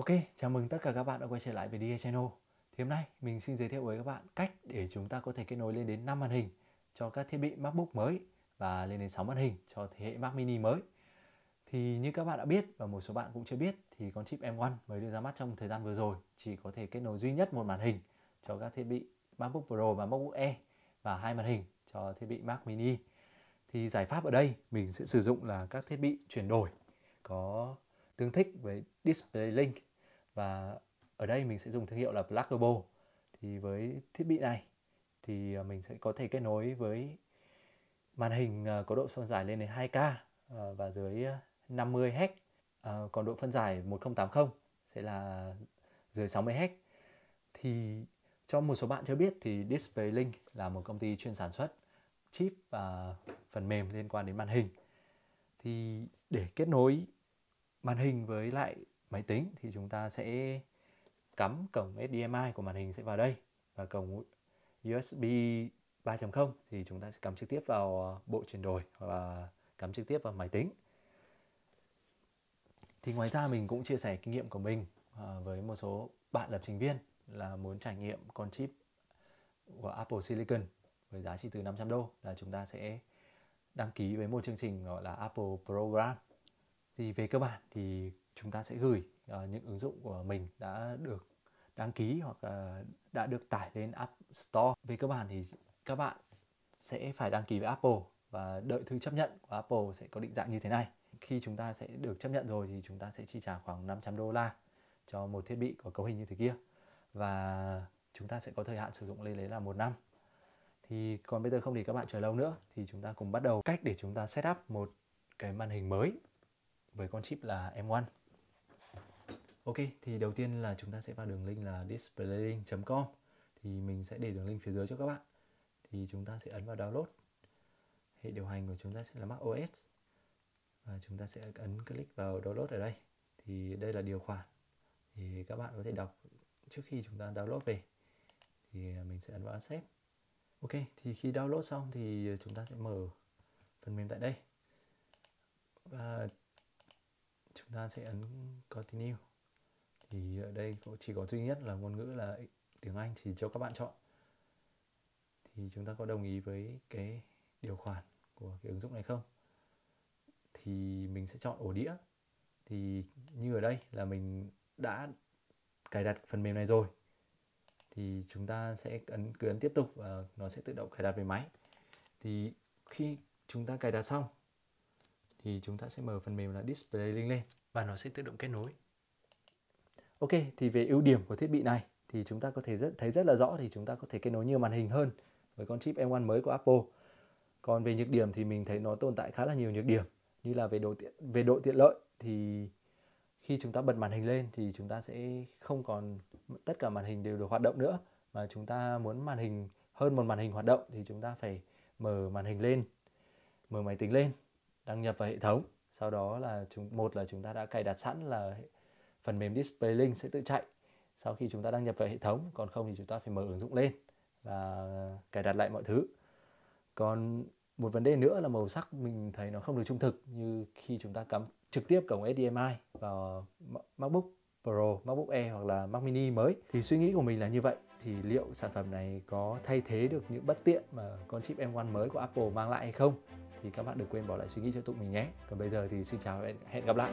Ok, chào mừng tất cả các bạn đã quay trở lại với DA Channel. Thì hôm nay mình xin giới thiệu với các bạn cách để chúng ta có thể kết nối lên đến 5 màn hình cho các thiết bị MacBook mới và lên đến 6 màn hình cho thế hệ Mac mini mới. Thì như các bạn đã biết và một số bạn cũng chưa biết thì con chip M1 mới đưa ra mắt trong thời gian vừa rồi chỉ có thể kết nối duy nhất một màn hình cho các thiết bị MacBook Pro và MacBook Air và hai màn hình cho thiết bị Mac mini. Thì giải pháp ở đây mình sẽ sử dụng là các thiết bị chuyển đổi có tương thích với Display Link và ở đây mình sẽ dùng thương hiệu là Blackable thì với thiết bị này thì ờ, mình sẽ có thể kết nối với màn hình ờ, có độ phân giải lên đến 2K ờ, và dưới 50 Hz còn độ phân giải 1080 sẽ là dưới 60 Hz thì cho một số bạn chưa biết thì Display Link là một công ty chuyên sản xuất chip và phần mềm liên quan đến màn hình. Thì để kết nối màn hình với lại máy tính thì chúng ta sẽ cắm cổng HDMI của màn hình sẽ vào đây và cổng USB 3.0 thì chúng ta sẽ cắm trực tiếp vào ờ, bộ chuyển đổi và cắm trực tiếp vào máy tính. Thì ngoài ra mình cũng chia sẻ kinh nghiệm của mình ờ, với một số bạn lập trình viên là muốn trải nghiệm con chip của Apple Silicon với giá chỉ từ 500 đô là chúng ta sẽ đăng ký với một chương trình gọi là Apple Program. Thì về cơ bản thì chúng ta sẽ gửi uh, những ứng dụng của mình đã được đăng ký hoặc uh, đã được tải lên App Store. Về cơ bản thì các bạn sẽ phải đăng ký với Apple và đợi thư chấp nhận của Apple sẽ có định dạng như thế này. Khi chúng ta sẽ được chấp nhận rồi thì chúng ta sẽ chi trả khoảng 500 đô la cho một thiết bị có cấu hình như thế kia và chúng ta sẽ có thời hạn sử dụng lên đấy là một năm. Thì còn bây giờ không để các bạn chờ lâu nữa thì chúng ta cùng bắt đầu cách để chúng ta set up một cái màn hình mới với con chip là M1. Ok, thì đầu tiên là chúng ta sẽ vào đường link là displaylink.com thì mình sẽ để đường link phía dưới cho các bạn. Thì chúng ta sẽ ấn vào download. Hệ điều hành của chúng ta sẽ là Mac OS. Và chúng ta sẽ ấn click vào download ở đây. Thì đây là điều khoản. Thì các bạn có thể đọc trước khi chúng ta download về. Thì mình sẽ ấn vào accept. Ok, thì khi download xong thì chúng ta sẽ mở phần mềm tại đây. Và chúng ta sẽ ấn continue thì ở đây chỉ có duy nhất là ngôn ngữ là tiếng Anh thì cho các bạn chọn. Thì chúng ta có đồng ý với cái điều khoản của cái ứng dụng này không? Thì mình sẽ chọn ổ đĩa. Thì như ở đây là mình đã cài đặt phần mềm này rồi, thì chúng ta sẽ ấn, cứ ấn tiếp tục và nó sẽ tự động cài đặt về máy. Thì khi chúng ta cài đặt xong thì chúng ta sẽ mở phần mềm là display link lên và nó sẽ tự động kết nối Ok, thì về ưu điểm của thiết bị này thì chúng ta có thể rất, thấy rất là rõ thì chúng ta có thể kết nối nhiều màn hình hơn với con chip M1 mới của Apple. Còn về nhược điểm thì mình thấy nó tồn tại khá là nhiều nhược điểm như là về độ tiện về độ tiện lợi thì khi chúng ta bật màn hình lên thì chúng ta sẽ không còn tất cả màn hình đều được hoạt động nữa mà chúng ta muốn màn hình hơn một màn hình hoạt động thì chúng ta phải mở màn hình lên, mở máy tính lên, đăng nhập vào hệ thống. Sau đó là chúng một là chúng ta đã cài đặt sẵn là phần mềm Display Link sẽ tự chạy. Sau khi chúng ta đăng nhập vào hệ thống còn không thì chúng ta phải mở ứng dụng lên và cài đặt lại mọi thứ. Còn một vấn đề nữa là màu sắc mình thấy nó không được trung thực như khi chúng ta cắm trực tiếp cổng HDMI vào MacBook Pro, MacBook Air hoặc là Mac Mini mới. Thì suy nghĩ của mình là như vậy. Thì liệu sản phẩm này có thay thế được những bất tiện mà con chip M1 mới của Apple mang lại hay không? Thì các bạn đừng quên bỏ lại suy nghĩ cho tụi mình nhé. Còn bây giờ thì xin chào và hẹn gặp lại.